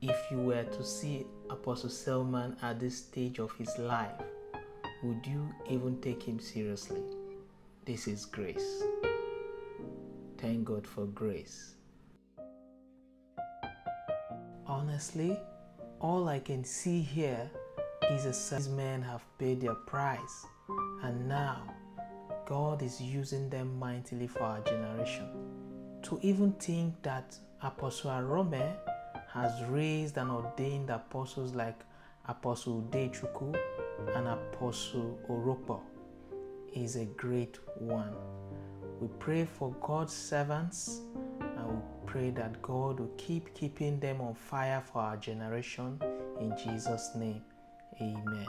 If you were to see Apostle Selman at this stage of his life, would you even take him seriously? This is grace. Thank God for grace. Honestly, all I can see here is a these men have paid their price, and now God is using them mightily for our generation. To even think that Apostle Arome has raised and ordained apostles like Apostle Udechukwu and Apostle Orokpo is a great one. We pray for God's servants and we pray that God will keep keeping them on fire for our generation in Jesus' name. Amen.